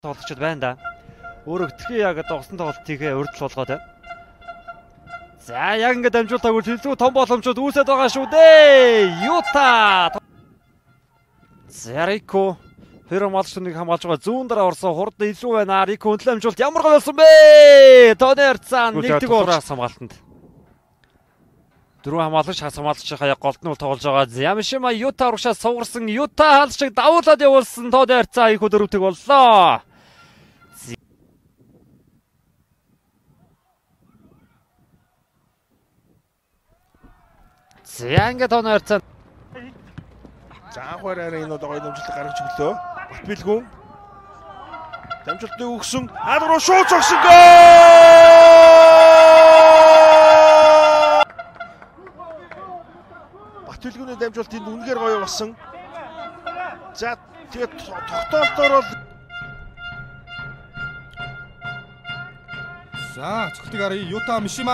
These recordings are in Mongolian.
тоглогчд байна да. Өөрөө тхий яг догсон тоглолтыг урдл болгоод байна. За яг ингээд дамжуултаагүй илүү том боломжууд үүсэт байгаа шүү дээ. Юта. За Рико Хэрэм малчныг хамгаалж байгаа зүүн дараа орсон хурд илүү байна. Рико өндлөө амжуулт ямар гол болсон бэ? Тонер цаан нэгдэг уураас хамгаалтанд. Дөрөв хамгаалагч хас хамгаалагч хаяг голд нь тоглож байгаа. Ямшима Юта урагшаа сувгарсан. Юта хаалчиг давуулаад явуулсан. Тонер цаа их өдөрөвтөг боллоо. За ингээд тоо нойрцаа. За анхаараа энэ одоо гоё дамжуулалт гаргаж өглөө. Батбилгүн дамжуултыг өгсөн. Ад руу шууд зогсон гол! Батбилгүний дамжуулалт энд үнэхээр гоё болсон. За тэгээд тогтоолтоор бол За цогтыг харъя. Юта Мишима.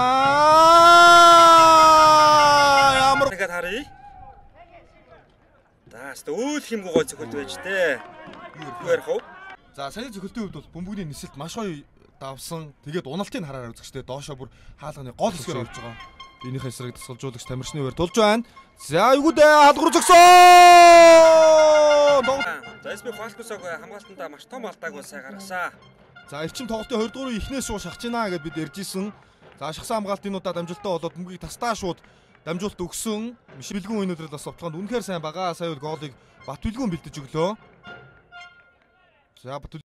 Ямар Ингээд харъя. Дааста өөл хэмгүү гой цохилт байж тээ. Юу ярих вэ? За саяны цогтын хувьд бол бөмбөгний нисэлт маш гоё давсан. Тэгээд уналтыг хараар үзэгчтэй доошоо бүр хаалганы гол хэсгээр орж байгаа. Биенийхээ эсрэг тасгалжуулагч Тамирчны үгээр тулж байна. За айгуу дээ халдвар зогсоо. За СБ Фалкусаг хамгаалтандаа маш том алдааг бол сайн гаргасан. За эрчим тоглолтын 20 дугаар ихнээс шууд шахаж гинэ гэд бид ярьж исэн. За шахсан хамгаалтынудаа дамжуултаа болоод бөмбөгийг тастаа шууд дамжуулт өгсөн. Миш бэлгүүн өнөөдөр бас овтгонд үнэхээр сайн байгаа. Сая бол гоолыг Бат бэлгүүн бэлдэж өглөө. За Бат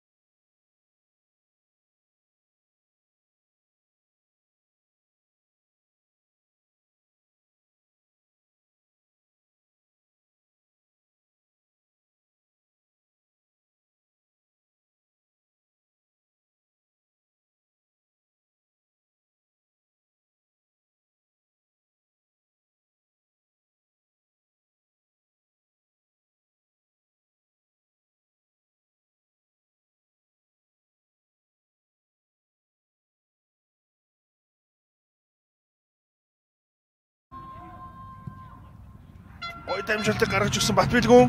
гоё дамжуулалтыг гаргаж өгсөн Батбилгүн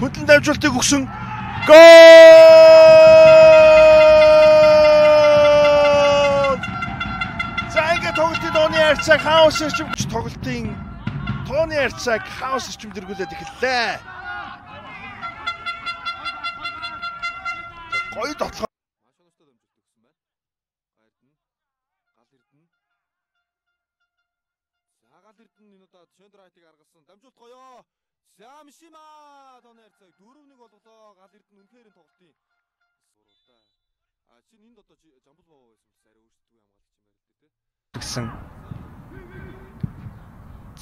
хөндлөн дамжуулалтыг өгсөн. Гол! За ингээд тоглолтын дооны харьцааг хаос ирчим тоглолтын тооны харьцааг хаос ирчим дэргүүлээд эхэллээ. Гоё дотлоо Маш оностой дамжуулт өгсөн байна. Гайрдэн. Гал эрдэн. Эрдэн энэ удаа Шендрайтыг гаргасан. Дамжуулт гоё. За Мишима тооны харьцааг 4-1 болголоо. Гал эрдэн үнэхээр энэ тоглолтын суруудаа. А чинь энд одоо жамбал боо байсан бас арай өөрсдөө хамгаалагч юм байна л дээ тий. гэсэн.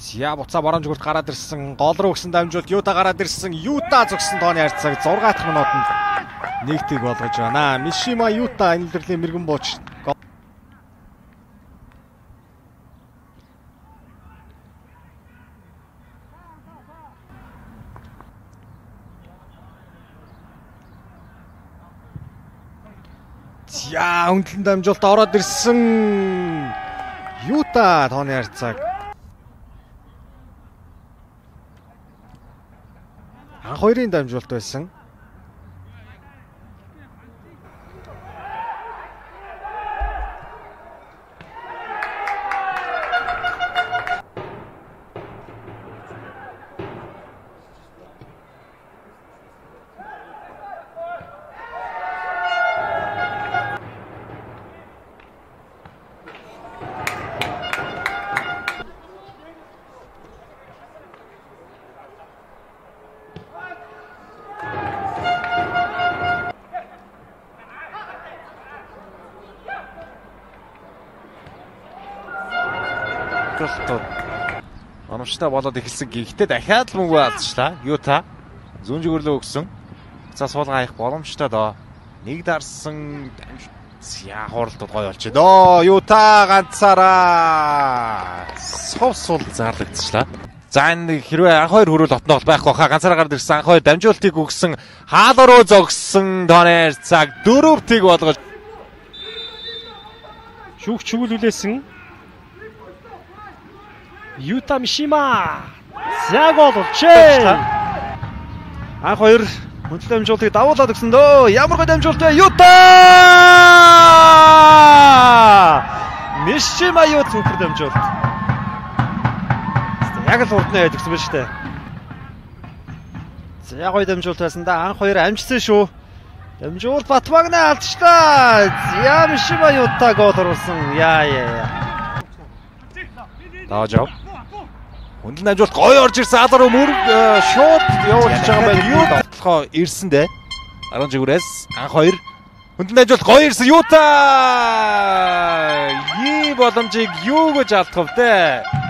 Зя буцаа борон зүгт гараад ирсэн. Гол руу гисэн дамжуулт Юта гараад ирсэн. Юта зогсон тооны харьцааг 6 дахь минутанд нэгтийг болгож байна. Мишима Юта энэ төрлийн мэрэгэн бууч. Гол- За өндлөн дамжуулт ороод ирсэн. Юта тооны харьцааг анх хоёрын дамжуулт байсан. Голтод оновчтой болоод эхэлсэн. Гэхдээ дахиад л мөнгө алдчихлаа. Юта зүүн зүгөрлөө өгсөн. За суулга хаях боломжтой доо. Нэг дарсан Я хуралдад гоё болчих. Доо Юта ганцаараа сов сул заарлагдчихлаа. За энэ хэрвээ анх хоёр хөрөөл отноо байхгүй хаа ганцаараа гард ирсэн анх хоёр дамжуултыг өгсөн хаал руу зогссон тонер цаг дөрөвтийг болгож Шүүх чүглүүлсэн. Юта Мишима. За гол болчээ. анх хоёр Хөндлөн дамжуултыг давуулаад өгсөн дөө. Ямар гой дамжуулт вэ? Юта! Мишима юу цүнхэр дамжуулт. Яг л урд нь яд гэсэн биш үү? За гой дамжуулт байсан да. Анх хоёр амжсан шүү. Дамжуулт Батмагна алдчихлаа. За Мишима Юта гол оруулсан. Яа яа. Дааж ав. Хөндлөн амжуулт гоё орж ирсэн алар мөрөг шууд явуулж байгаа байна. Юу болохоо ирсэн дээ. 10 жигүүрээс анх хоёр хөндлөн амжуулт гоё ирсэн. Юу та? Yi боломжийг юу гэж алдах вэ?